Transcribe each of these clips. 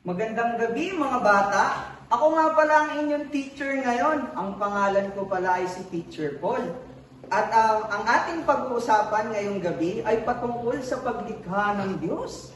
Magandang gabi mga bata. Ako nga pala ang inyong teacher ngayon. Ang pangalan ko pala ay si Teacher Paul. At ah, ang ating pag-uusapan ngayong gabi ay patungkol sa paglikha ng Diyos.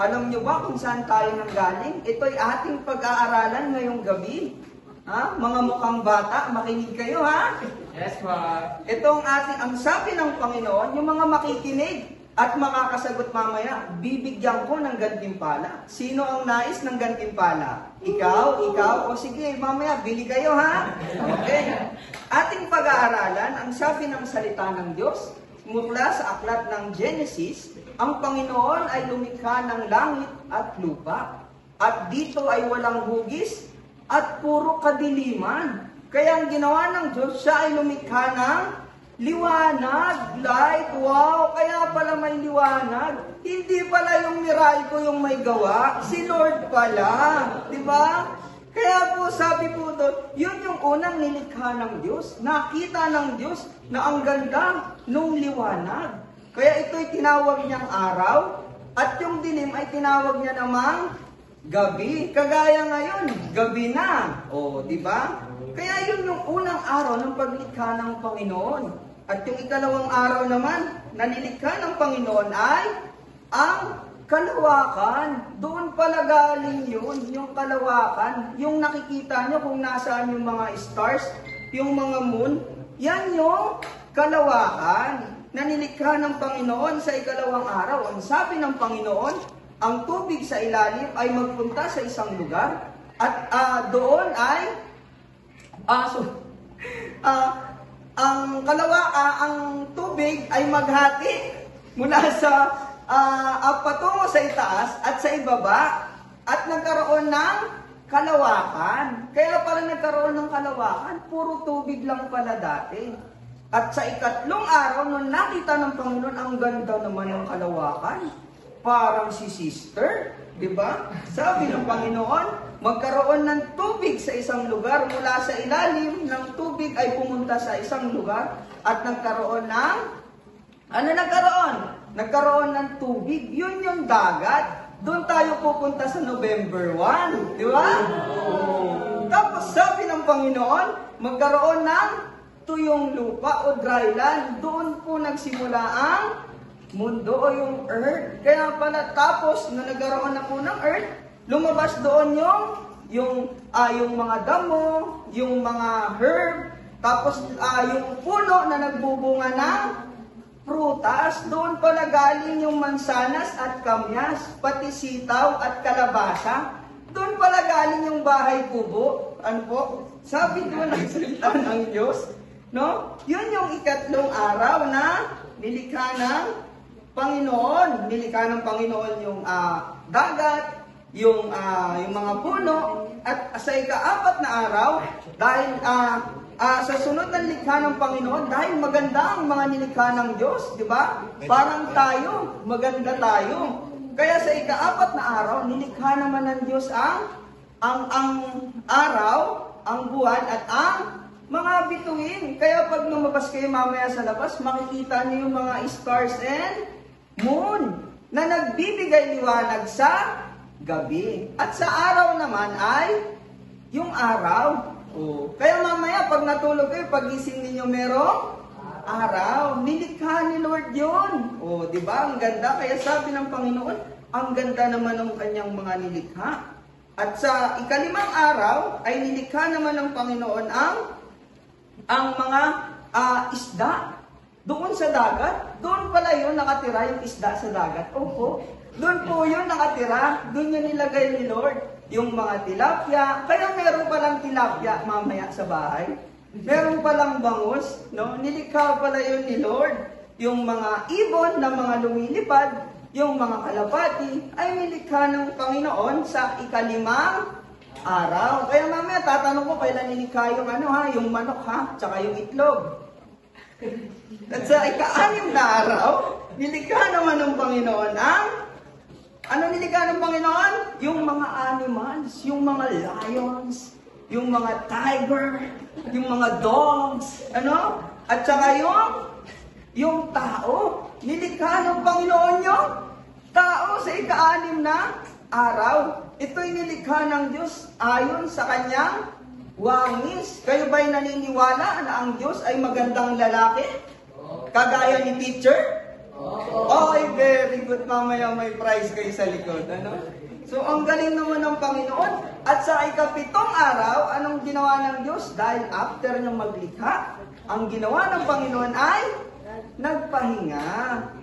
Alam niyo ba kung saan tayo nanggaling? Ito'y ating pag-aaralan ngayong gabi. Ha? Mga mukhang bata, makinig kayo ha? Yes, ma. Ito ang ating, ang sabi ng Panginoon, yung mga makikinig at makakasagot mamaya, bibigyan ko ng gantimpala. Sino ang nais ng gantimpala? Ikaw, ikaw, o sige, mamaya, bili kayo ha? Okay. Ating pag-aaralan, ang sabi ng salita ng Diyos, mula sa aklat ng Genesis, ang Panginoon ay lumikha ng langit at lupa. At dito ay walang hugis at puro kadiliman. Kaya ang ginawa ng Diyos, siya ay lumikha ng liwanag, light, wow, kaya pala may liwanag. Hindi pala yung Miraiko yung may gawa, si Lord pala, di ba? Kaya po sabi po doon, yun yung unang nilikha ng Diyos. Nakita ng Diyos na ang ganda nung liwanag. Kaya ito'y tinawag niyang araw, at yung dilim ay tinawag niya namang gabi. Kagaya ngayon, gabi na. O, di ba? Kaya yun yung unang araw ng paglikha ng Panginoon. At yung ikalawang araw naman, na nilikha ng Panginoon ay ang kalawakan. Doon pala galing yun, yung kalawakan. Yung nakikita nyo kung nasaan yung mga stars, yung mga moon, yan yung kalawakan na nilikha ng Panginoon sa ikalawang araw. Ang sabi ng Panginoon, ang tubig sa ilalim ay magpunta sa isang lugar at ah, doon ay ah, so, ah, ang kalawa ah, ang tubig ay maghati mula sa ah, patungo sa itaas at sa ibaba at nagkaroon ng kalawakan. Kaya pala nagkaroon ng kalawakan, puro tubig lang pala dati. At sa ikatlong araw, nung nakita ng Panginoon, ang ganda naman ng kalawakan. Parang si sister, di ba? Sabi ng Panginoon, magkaroon ng tubig sa isang lugar. Mula sa ilalim ng tubig ay pumunta sa isang lugar at nagkaroon ng ano nagkaroon? Nagkaroon ng tubig. Yun yung dagat. Doon tayo pupunta sa November 1. Di ba? Oo. Tapos sabi ng Panginoon, magkaroon ng tuyong lupa o dry land. Doon po nagsimula ang mundo o yung earth. Kaya pala tapos na nagkaroon na po ng earth, lumabas doon yung yung ah, yung mga damo, yung mga herb, tapos ah, yung puno na nagbubunga ng prutas, doon pala galing yung mansanas at kamyas, pati sitaw at kalabasa. Doon pala galing yung bahay kubo. Ano po? Sabi ko ng salita ng Diyos. No? Yun yung ikatlong araw na nilikha ng Panginoon. Nilikha ng Panginoon yung ah, dagat, yung ah, yung mga puno at sa ikaapat na araw dahil ah, ah, sa sunod ng likha ng Panginoon dahil maganda ang mga nilikha ng Diyos, di ba? Parang tayo, maganda tayo. Kaya sa ikaapat na araw, nilikha naman ng Diyos ang ang ang araw, ang buwan at ang mga bituin. Kaya pag lumabas kayo mamaya sa labas, makikita niyo yung mga stars and moon na nagbibigay liwanag sa gabi. At sa araw naman ay yung araw. Oh. Kaya mamaya pag natulog kayo, pagising ninyo merong araw. Nilikha ni Lord yun. Oh, di ba? Ang ganda. Kaya sabi ng Panginoon, ang ganda naman ng kanyang mga nilikha. At sa ikalimang araw ay nilikha naman ng Panginoon ang ang mga ah, isda doon sa dagat. Doon pala yun nakatira yung isda sa dagat. Opo. Doon po yun nakatira. Doon yun nilagay ni Lord. Yung mga tilapia. Kaya meron palang tilapia mamaya sa bahay. Meron palang bangus. No? Nilikha pala yun ni Lord. Yung mga ibon na mga lumilipad. Yung mga kalapati ay nilikha ng Panginoon sa ikalimang araw. Kaya mamaya tatanong ko kailan nilikha yung ano ha, yung manok ha, tsaka yung itlog. At sa ika-anim na araw, nilikha naman ng Panginoon ang ano nilikha ng Panginoon? Yung mga animals, yung mga lions, yung mga tiger, yung mga dogs, ano? At saka yung yung tao. Nilikha ng Panginoon yung tao sa ika-anim na araw. ito'y nilikha ng Diyos ayon sa kanyang wangis. Kayo ba'y naniniwala na ang Diyos ay magandang lalaki? Kagaya ni teacher? Oy, very good. Mamaya may prize kayo sa likod. Ano? So, ang galing naman ng Panginoon. At sa ikapitong araw, anong ginawa ng Diyos? Dahil after niyang maglikha, ang ginawa ng Panginoon ay nagpahinga.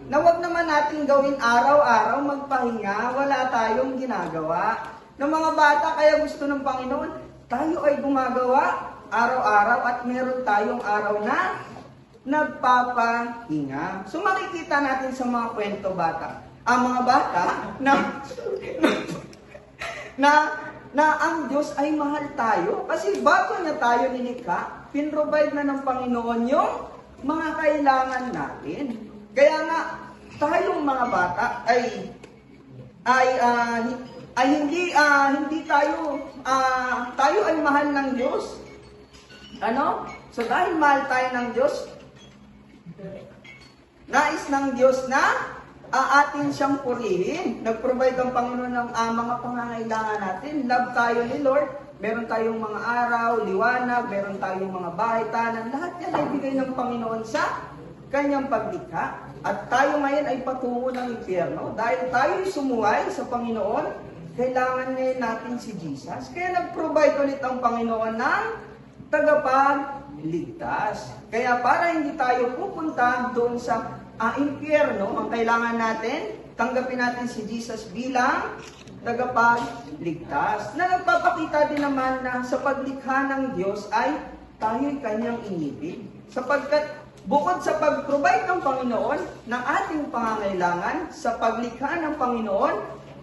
Na wag naman natin gawin araw-araw magpahinga, wala tayong ginagawa. Ng mga bata, kaya gusto ng Panginoon, tayo ay gumagawa araw-araw at meron tayong araw na nagpapahinga. So makikita natin sa mga kwento bata, ang mga bata na na na ang Diyos ay mahal tayo kasi bago niya tayo nilikha, pinrovide na ng Panginoon yung mga kailangan natin. Kaya nga, tayong mga bata ay ay hi- ay hindi ah, hindi tayo ah, tayo ay mahal ng Diyos. Ano? So dahil mahal tayo ng Diyos, nais ng Diyos na ah, atin siyang purihin. Nag-provide ang Panginoon ng ah, mga pangangailangan natin. Love tayo ni Lord. Meron tayong mga araw, liwanag, meron tayong mga bahay, tanan. Lahat yan ay bigay ng Panginoon sa kanyang paglikha. At tayo ngayon ay patungo ng impyerno. Dahil tayo sumuway sa Panginoon, kailangan ngayon natin si Jesus. Kaya nag-provide ulit ang Panginoon ng tagapagligtas. Kaya para hindi tayo pupunta doon sa ah, impyerno, ang kailangan natin, tanggapin natin si Jesus bilang tagapagligtas. Na nagpapakita din naman na sa paglikha ng Diyos ay tayo'y kanyang inibig. Sapagkat bukod sa pag-provide ng Panginoon ng ating pangangailangan, sa paglikha ng Panginoon,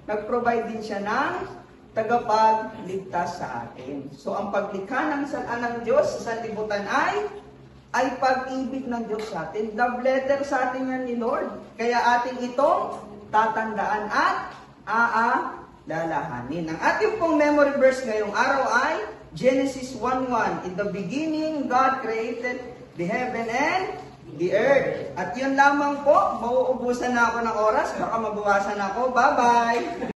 nag-provide din siya ng tagapagligtas sa atin. So ang paglikha ng salaan ng Diyos sa sanlibutan ay ay pag-ibig ng Diyos sa atin. Love letter sa atin yan ni Lord. Kaya ating itong tatandaan at aalalahanin. Ang ating pong memory verse ngayong araw ay Genesis 1.1. In the beginning, God created the heaven and the earth. At yun lamang po, mauubusan na ako ng oras. Baka mabawasan ako. Bye-bye!